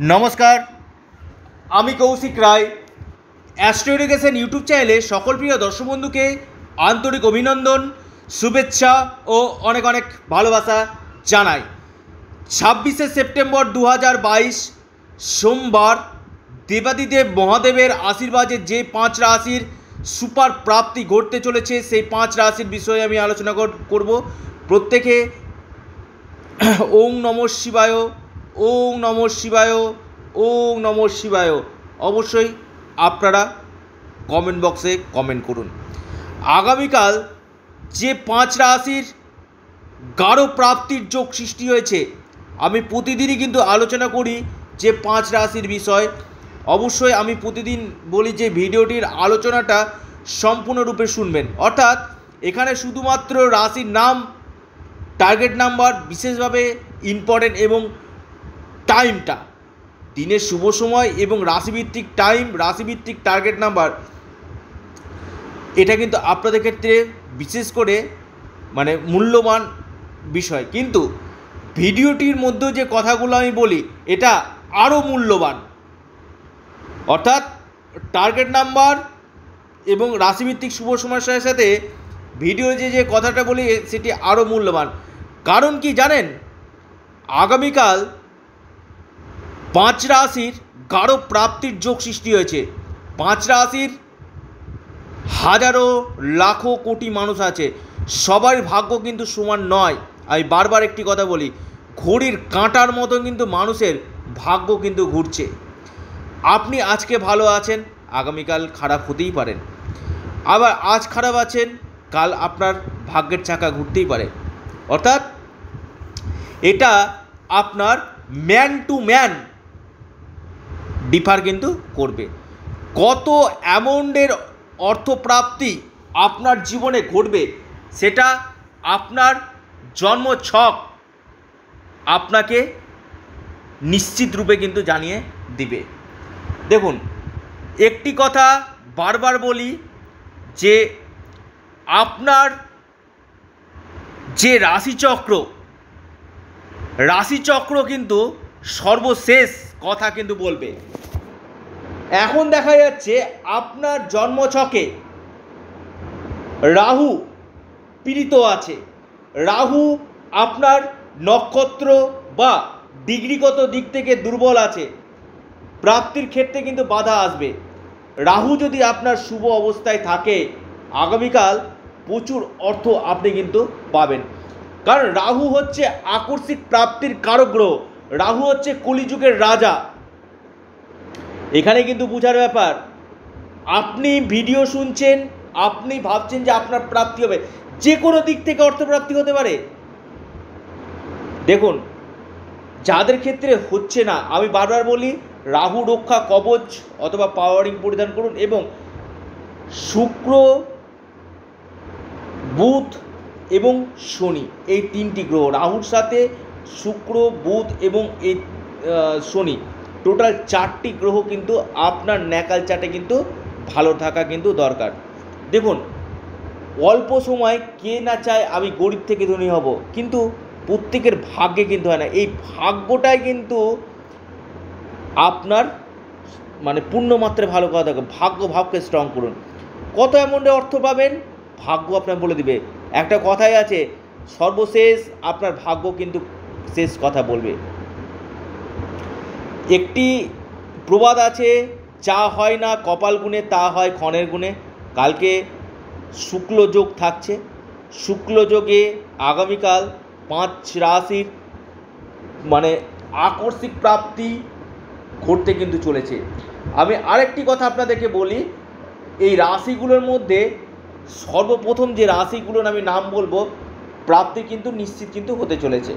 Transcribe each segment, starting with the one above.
নমস্কার, আমি Kaushik Roy. Astro education YouTube চ্যানেলে সকল প্রিয় দর্শক বন্ধুকে আন্তরিক অভিনন্দন, শুভেচ্ছা ও অনেক অনেক ভালোবাসা জানাই। ছাব্বিশে সেপ্টেম্বর দু হাজার বাইশ, সোমবার দেবাদিদেব মহাদেবের আশীর্বাদে যে পাঁচ রাশির সুপার প্রাপ্তি ঘটতে চলেছে, সেই পাঁচ রাশির বিষয়ে আমি আলোচনা কর- করব। প্রত্যেকে ওং নম শিবায় ওং নম শিবায়, ওং নম শিবায়। অবশ্যই আপনারা কমেন্ট বক্সে কমেন্ট করুন। আগামীকাল যে পাঁচ রাশির গাঢ় প্রাপ্তির যোগ সৃষ্টি হয়েছে, আমি প্রতিদিনই কিন্তু আলোচনা করি যে পাঁচ রাশির বিষয়। অবশ্যই আমি প্রতিদিন বলি যে ভিডিওটির আলোচনাটা সম্পূর্ণরূপে শুনবেন। অর্থাৎ এখানে শুধুমাত্র রাশির নাম টার্গেট নাম্বার বিশেষভাবে ইম্পর্টেন্ট এবং টাইমটা। দিনের শুভ সময় এবং রাশিভিত্তিক টাইম, রাশিভিত্তিক টার্গেট নাম্বার। এটা কিন্তু আপনাদের ক্ষেত্রে বিশেষ করে মানে মূল্যবান বিষয়। কিন্তু ভিডিওটির মধ্যে যে কথাগুলো আমি বলি, এটা আরও মূল্যবান। অর্থাৎ টার্গেট নাম্বার এবং রাশিভিত্তিক শুভ সময়ের সাথে সাথে ভিডিও যে যে কথাটা বলি, সেটি আরও মূল্যবান। কারণ কি জানেন? আগামীকাল পাঁচ রাশির গাঢ় প্রাপ্তির যোগ সৃষ্টি হয়েছে। পাঁচ রাশির হাজারো, লাখো, কোটি মানুষ আছে। সবার ভাগ্য কিন্তু সমান নয়। আমি বারবার একটি কথা বলি, ঘড়ির কাঁটার মতো কিন্তু মানুষের ভাগ্য কিন্তু ঘুরছে। আপনি আজকে ভালো আছেন, আগামীকাল খারাপ হতেই পারেন। আবার আজ খারাপ আছেন, কাল আপনার ভাগ্যের চাকা ঘুরতেই পারে। অর্থাৎ এটা আপনার ম্যান টু ম্যান ডিফার কিন্তু করবে। কত অ্যামাউন্টের অর্থপ্রাপ্তি আপনার জীবনে ঘটবে সেটা আপনার জন্ম ছক আপনাকে নিশ্চিত রূপে কিন্তু জানিয়ে দিবে। দেখুন, একটি কথা বারবার বলি যে আপনার যে রাশিচক্র রাশিচক্র কিন্তু সর্বশেষ কথা কিন্তু বলবে। এখন দেখা যাচ্ছে আপনার জন্মছকে রাহু পীড়িত আছে। রাহু আপনার নক্ষত্র বা ডিগ্রিগত দিক থেকে দুর্বল আছে। প্রাপ্তির ক্ষেত্রে কিন্তু বাধা আসবে। রাহু যদি আপনার শুভ অবস্থায় থাকে, আগামীকাল প্রচুর অর্থ আপনি কিন্তু পাবেন। কারণ রাহু হচ্ছে আকস্মিক প্রাপ্তির কারক গ্রহ। রাহু হচ্ছে কলিযুগের রাজা। এখানে কিন্তু বোঝার ব্যাপার, আপনি ভিডিও শুনছেন, আপনি ভাবছেন যে আপনার প্রাপ্তি হবে। যে কোনো দিক থেকে অর্থপ্রাপ্তি হতে পারে। দেখুন, যাদের ক্ষেত্রে হচ্ছে না, আমি বারবার বলি, রাহু, রক্ষা, কবচ অথবা পাওয়ারিং পরিধান করুন এবং শুক্র, বুধ এবং শনি, এই তিনটি গ্রহ, রাহুর সাথে শুক্র, বুধ এবং এই শনি। টোটাল চারটি গ্রহ কিন্তু আপনার ন্যাকাল চাটে কিন্তু ভালো থাকা কিন্তু দরকার। দেখুন, অল্প সময় কে না চায় আমি গরিব থেকে ধনী হব, কিন্তু প্রত্যেকের ভাগ্যে কিন্তু হয় না। এই ভাগ্যটাই কিন্তু আপনার মানে পূর্ণ মাত্রায় ভালো কথা থাকে ভাগ্য ভাবকে স্ট্রং করুন। কত অ্যামাউন্টে অর্থ পাবেন? ভাগ্য আপনার বলে দিবে। একটা কথাই আছে, সর্বশেষ আপনার ভাগ্য কিন্তু শেষ কথা বলবে। একটি প্রবাদ আছে চা হয় না কপাল গুণে, তা হয় ক্ষণের গুণে। কালকে শুক্ল যোগ থাকছে। শুক্লযোগে আগামীকাল পাঁচ রাশির মানে আকস্মিক প্রাপ্তি ঘটতে কিন্তু চলেছে। আমি আরেকটি কথা আপনাদেরকে বলি, এই রাশিগুলোর মধ্যে সর্বপ্রথম যে রাশিগুলোর আমি নাম বলব, প্রাপ্তি কিন্তু নিশ্চিত কিন্তু হতে চলেছে।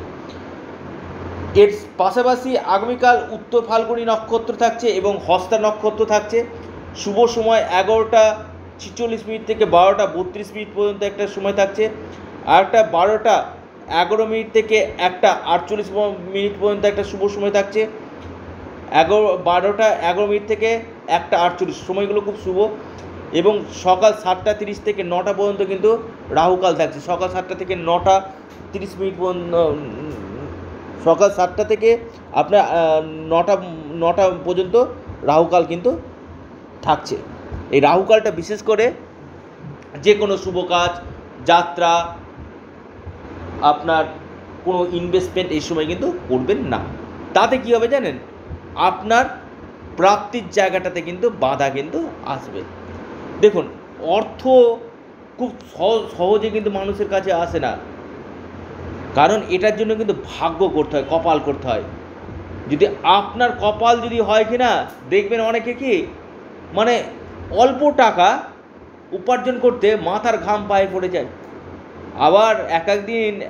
এর পাশাপাশি আগামীকাল উত্তর ফাল্গুনী নক্ষত্র থাকছে এবং হস্তা নক্ষত্র থাকছে। শুভ সময় এগারোটা ছিচল্লিশ মিনিট থেকে বারোটা বত্রিশ মিনিট পর্যন্ত একটা সময় থাকছে। আর একটা বারোটা এগারো মিনিট থেকে একটা আটচল্লিশ মিনিট পর্যন্ত একটা শুভ সময় থাকছে। এগারো, বারোটা এগারো মিনিট থেকে একটা আটচল্লিশ, সময়গুলো খুব শুভ। এবং সকাল সাতটা তিরিশ থেকে নটা পর্যন্ত কিন্তু রাহুকাল থাকছে। সকাল সাতটা থেকে নটা তিরিশ মিনিট পর্যন্ত সকাল সাতটা থেকে আপনার নটা নটা পর্যন্ত রাহুকাল কিন্তু থাকছে। এই রাহুকালটা বিশেষ করে যে কোনো শুভ কাজ, যাত্রা, আপনার কোনো ইনভেস্টমেন্ট এই সময় কিন্তু করবেন না। তাতে কী হবে জানেন? আপনার প্রাপ্তির জায়গাটাতে কিন্তু বাধা কিন্তু আসবে। দেখুন, অর্থ খুব সহজ কিন্তু মানুষের কাছে আসে না। কারণ এটার জন্য কিন্তু ভাগ্য করতে হয়, কপাল করতে হয়। যদি আপনার কপাল যদি হয় কি না দেখবেন অনেকে কি মানে অল্প টাকা উপার্জন করতে মাথার ঘাম পায়ে পড়ে যায়। আবার এক একদিন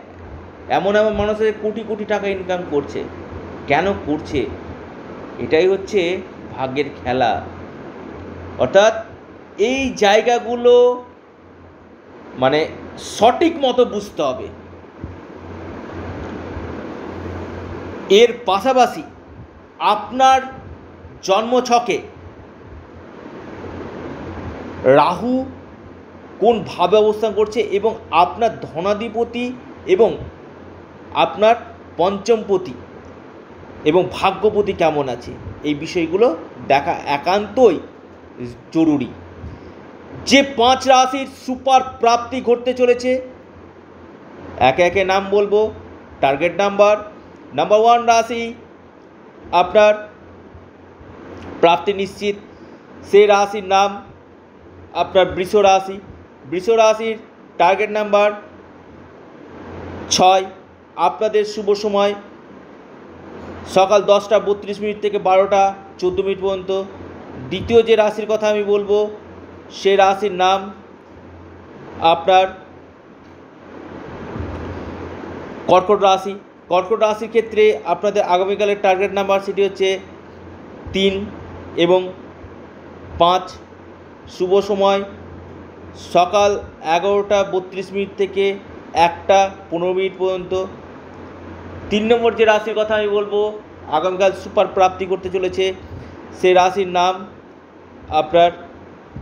এমন এমন মানুষের কোটি কোটি টাকা ইনকাম করছে। কেন করছে? এটাই হচ্ছে ভাগ্যের খেলা। অর্থাৎ এই জায়গাগুলো মানে সঠিক মতো বুঝতে হবে। এর পাশাপাশি আপনার জন্মছকে রাহু কোন ভাবে অবস্থান করছে এবং আপনার ধনাধিপতি এবং আপনার পঞ্চমপতি এবং ভাগ্যপতি কেমন আছে? এই বিষয়গুলো দেখা একান্তই জরুরি। যে পাঁচ রাশির সুপার প্রাপ্তি ঘটতে চলেছে, একে একে নাম বলব টার্গেট নাম্বার নাম্বার ওয়ান রাশি, আপনার প্রাপ্তি নিশ্চিত। সেই রাশির নাম আপনার বৃষ রাশি। বৃষ রাশির টার্গেট নাম্বার ছয়। আপনাদের শুভ সময় সকাল দশটা বত্রিশ মিনিট থেকে বারোটা চোদ্দ মিনিট পর্যন্ত। দ্বিতীয় যে রাশির কথা আমি বলব, সে রাশির নাম আপনার কর্কট রাশি। কর্কট রাশির ক্ষেত্রে আপনাদের আগামীকালের টার্গেট নাম্বার সেটি হচ্ছে তিন এবং পাঁচ। শুভ সময়। সকাল এগারোটা বত্রিশ মিনিট থেকে একটা পনেরো মিনিট পর্যন্ত। তিন নম্বর যে রাশির কথা আমি বলব, আগামীকাল সুপার প্রাপ্তি করতে চলেছে। সে রাশির নাম আপনার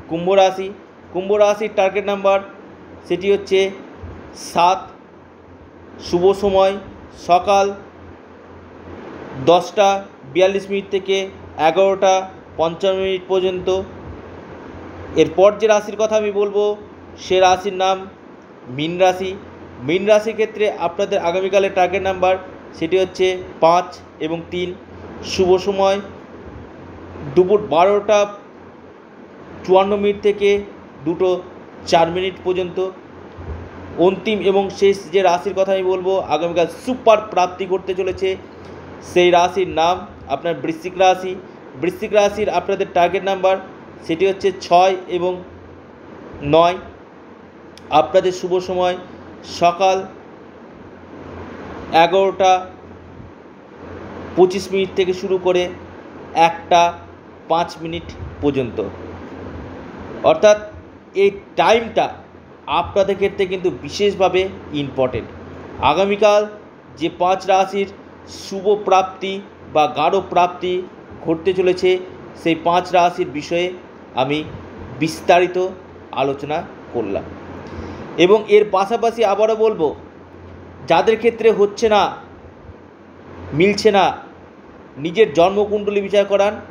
কুম্ভ রাশি। কুম্ভ রাশির টার্গেট নাম্বার সেটি হচ্ছে সাত। শুভ সময়। সকাল দশটা বিয়াল্লিশ মিনিট থেকে এগারোটা পঞ্চান্ন মিনিট পর্যন্ত। এরপর যে রাশির কথা আমি বলব, সে রাশির নাম মীন রাশি। মীন রাশির ক্ষেত্রে আপনাদের আগামীকালের টার্গেট নাম্বার সেটি হচ্ছে পাঁচ এবং তিন। শুভ সময়, দুপুর বারোটা চুয়ান্ন মিনিট থেকে দুটো চার মিনিট পর্যন্ত। অন্তিম এবং শেষ যে রাশির কথা আমি বলব, আগামীকাল সুপার প্রাপ্তি করতে চলেছে। সেই রাশির নাম আপনার বৃশ্চিক রাশি। বৃশ্চিক রাশির আপনাদের টার্গেট নাম্বার সেটি হচ্ছে ছয় এবং নয়। আপনাদের শুভ সময় সকাল এগারোটা পঁচিশ মিনিট থেকে শুরু করে একটা পাঁচ মিনিট পর্যন্ত। অর্থাৎ এই টাইমটা আপনাদের ক্ষেত্রে কিন্তু বিশেষভাবে ইম্পর্টেন্ট আগামীকাল যে পাঁচ রাশির শুভ প্রাপ্তি বা গাঢ় প্রাপ্তি ঘটতে চলেছে, সেই পাঁচ রাশির বিষয়ে আমি বিস্তারিত আলোচনা করলাম। এবং এর পাশাপাশি আবারও বলব, যাদের ক্ষেত্রে হচ্ছে না, মিলছে না, নিজের জন্মকুণ্ডলী বিচার করান,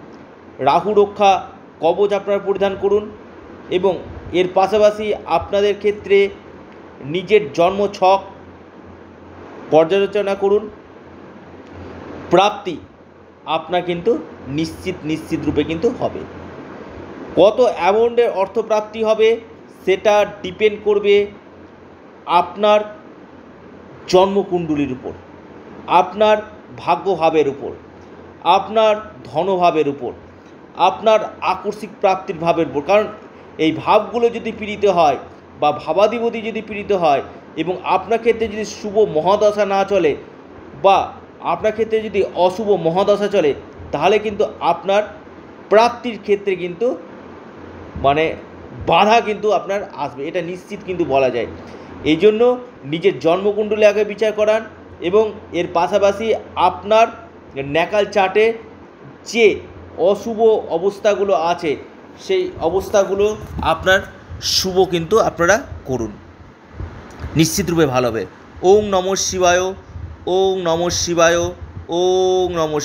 রাহু রক্ষা কবচ আপনারা পরিধান করুন এবং এর পাশাপাশি আপনাদের ক্ষেত্রে নিজের জন্ম ছক পর্যালোচনা করুন। প্রাপ্তি আপনার কিন্তু নিশ্চিত নিশ্চিত রূপে কিন্তু হবে। কত অ্যামাউন্টের অর্থপ্রাপ্তি হবে সেটা ডিপেন্ড করবে আপনার জন্মকুণ্ডলীর উপর, আপনার ভাগ্যভাবের উপর, আপনার ধনভাবের উপর, আপনার আকস্মিক প্রাপ্তির ভাবের উপর। কারণ এই ভাবগুলো যদি পীড়িত হয় বা ভাবাধিপতি যদি পীড়িত হয় এবং আপনার ক্ষেত্রে যদি শুভ মহাদশা না চলে বা আপনার ক্ষেত্রে যদি অশুভ মহাদশা চলে, তাহলে কিন্তু আপনার প্রাপ্তির ক্ষেত্রে কিন্তু মানে বাধা কিন্তু আপনার আসবে। এটা নিশ্চিত কিন্তু বলা যায়। এই জন্য নিজের জন্মকুণ্ডলী আগে বিচার করান এবং এর পাশাপাশি আপনার ন্যাকাল চার্টে যে অশুভ অবস্থাগুলো আছে সেই অবস্থাগুলো আপনার শুভ কিন্তু আপনারা করুন। নিশ্চিতরূপে ভালো হবে। ওং নম শিবায়, ওং নম শিবায়, ওং নম